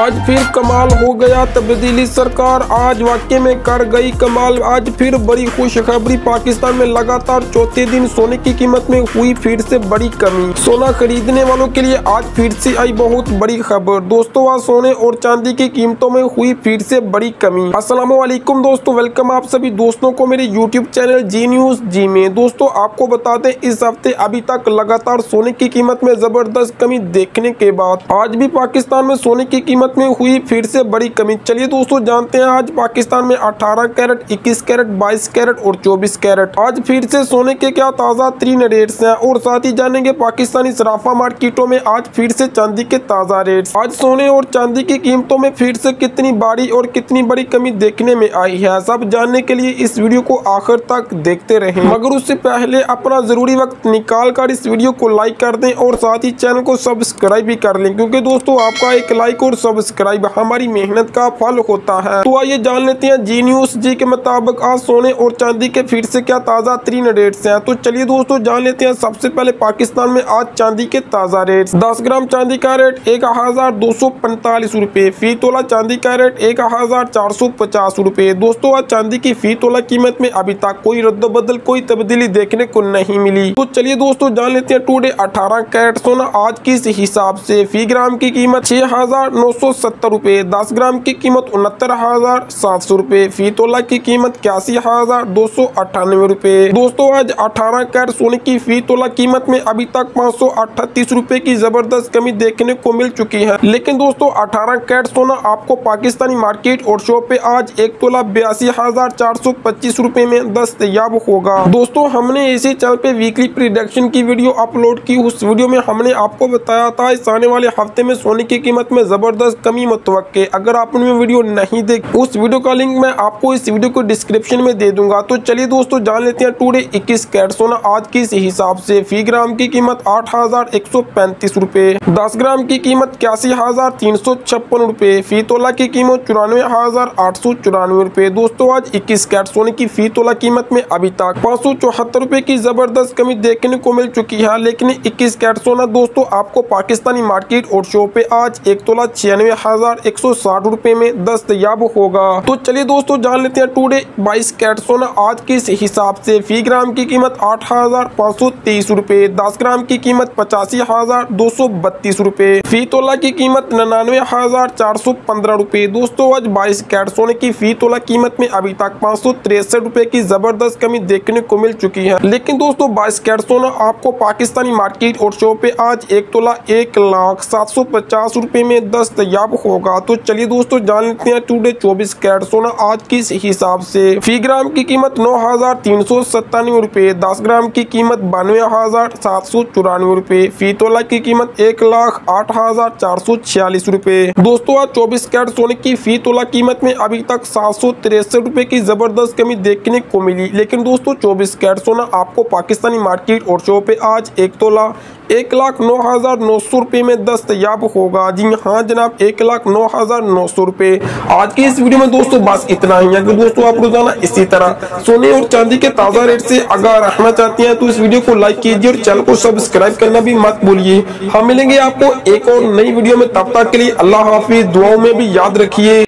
आज फिर कमाल हो गया तब्दीली सरकार आज वाकई में कर गई कमाल। आज फिर बड़ी खुशखबरी। पाकिस्तान में लगातार चौथे दिन सोने की कीमत में हुई फिर से बड़ी कमी। सोना खरीदने वालों के लिए आज फिर से आई बहुत बड़ी खबर। दोस्तों, आज सोने और चांदी की कीमतों में हुई फिर से बड़ी कमी। असलम दोस्तों, वेलकम आप सभी दोस्तों को मेरे यूट्यूब चैनल जी न्यूज़ जी में। दोस्तों, आपको बता दें, इस हफ़्ते अभी तक लगातार सोने की कीमत में ज़बरदस्त कमी देखने के बाद आज भी पाकिस्तान में सोने की कीमत में हुई फिर से बड़ी कमी। चलिए दोस्तों, जानते हैं आज पाकिस्तान में 18 कैरेट 21 कैरेट 22 कैरेट और 24 कैरेट। आज फिर से सोने के क्या ताज़ा तीन रेट्स हैं और साथ ही जानेंगे पाकिस्तानी सराफा मार्केटों में आज फिर से चांदी के ताज़ा रेट्स। आज सोने और चांदी की कीमतों में फिर से कितनी बड़ी और कितनी बड़ी कमी देखने में आई है, सब जानने के लिए इस वीडियो को आखिर तक देखते रहे। मगर उससे पहले अपना ज़रूरी वक्त निकाल कर इस वीडियो को लाइक कर दें और साथ ही चैनल को सब्सक्राइब भी कर लें, क्योंकि दोस्तों, आपका एक लाइक और सब्सक्राइब हमारी मेहनत का फल होता है। तो आइए जान लेते हैं जी न्यूज़ जी के मुताबिक आज सोने और चांदी के फिर से क्या ताज़ा तरीन रेट्स हैं। तो चलिए दोस्तों, जान लेते हैं सबसे पहले पाकिस्तान में आज चांदी के ताज़ा रेट दस ग्राम चांदी का रेट एक हज़ार दो सौ पैंतालीस रूपए फ़ी तोला चांदी का रेट एक हज़ार चार सौ पचास रूपए दोस्तों, आज चांदी की फ़ी तोला कीमत में अभी तक कोई रद्दबदल, कोई तब्दीली देखने को नहीं मिली। तो चलिए दोस्तों, जान लेते हैं टूडे अठारह कैरेट सोना आज किस हिसाब से? फ़ी ग्राम की कीमत छह हज़ार नौ सौ सत्तर रूपए दस ग्राम की कीमत उनहत्तर हज़ार, सात सौ रूपए फ़ी तोला की कीमत इक्यासी हज़ार, दो सौ अट्ठानवे रूपए दोस्तों, आज अठारह कैरेट सोने की फ़ी तोला कीमत में अभी तक पाँच सौ अट्ठतीस रूपए की ज़बरदस्त कमी देखने को मिल चुकी है। लेकिन दोस्तों, अठारह कैरेट सोना आपको पाकिस्तानी मार्केट और शॉप पे आज एक तोला बयासी हज़ार, चार सौ पच्चीस रूपए में दस्तयाब होगा। दोस्तों, हमने इसी चैनल पे वीकली प्रिडक्शन की वीडियो अपलोड की। उस वीडियो में हमने आपको बताया था, इस आने वाले हफ़्ते में सोने की कीमत में ज़बरदस्त कमी मुतव अगर आपने वो वीडियो नहीं देख, उस वीडियो का लिंक मैं आपको इस वीडियो को डिस्क्रिप्शन में दे दूँगा। तो चलिए दोस्तों, जान लेते हैं टूडे इक्कीस कैरेट सोना आज की इस हिसाब से। फ़ी ग्राम की कीमत आठ हज़ार एक सौ पैंतीस रूपए। दस ग्राम की कीमत इक्यासी हज़ार तीन सौ छप्पन रूपए। फ़ी तोला की कीमत चौरानवे हज़ार आठ सौ चौरानवे रूपए। दोस्तों, आज इक्कीस कैरेट सोने की फ़ी तोला कीमत में अभी तक पाँच सौ चौहत्तर रूपए की ज़बरदस्त कमी देखने को मिल चुकी है, लेकिन इक्कीस कैरेट सोना दोस्तों, आपको पाकिस्तानी मार्केट और शो पे आज एक तोला छियानवे हज़ार एक सौ साठ रूपए में दस्तयाब होगा। तो चलिए दोस्तों, जान लेते हैं टूडे बाईस कैट सोना। आज के हिसाब से फ़ी ग्राम की कीमत आठ हज़ार पाँच सौ तेईस रूपए, दस ग्राम की कीमत पचासी हज़ार दो सौ बत्तीस रूपए, फ़ी तोला की कीमत निन्यानवे हज़ार चार सौ पंद्रह रूपए। दोस्तों, आज बाईस कैट सोने की फ़ी तोला कीमत में अभी तक पाँच सौ तिरसठ रूपए की ज़बरदस्त कमी देखने को मिल चुकी है। लेकिन दोस्तों, बाईस कैट सोना आपको पाकिस्तानी मार्केट और शो पे आज एक तोला एक लाख सात सौ पचास रूपए में दस्तयाब होगा। तो चलिए दोस्तों जान लेते हैं टूडे चौबीस कैरेट सोना, आज किस हिसाब से? फ़ी ग्राम की कीमत नौ हज़ार तीन सौ सत्तानवे रूपए, दस ग्राम की कीमत बानवे हज़ार सात सौ चौरानवे रूपए, फ़ी तोला की कीमत एक लाख आठ हज़ार चार सौ छियालीस रूपए। दोस्तों, आज चौबीस कैरेट सोने की फ़ी तोला कीमत में अभी तक सात सौ तिरसठ रूपए की ज़बरदस्त कमी देखने को मिली। लेकिन दोस्तों, चौबीस कैरेट सोना आपको पाकिस्तानी मार्केट और शो पे आज एक तोला एक लाख नौ हज़ार नौ सौ रुपये में दस्तयाब होगा। जी हाँ जनाब, एक लाख नौ हज़ार नौ सौ रुपये। आज की इस वीडियो में दोस्तों, बस इतना ही अगर दोस्तों, आप रोज़ाना इसी तरह सोने और चांदी के ताज़ा रेट से अगर रहना चाहते हैं तो इस वीडियो को लाइक कीजिए और चैनल को सब्सक्राइब करना भी मत भूलिए। हम मिलेंगे आपको एक और नई वीडियो में। तब तक के लिए अल्लाह हाफिज। दुआओं में भी याद रखिए।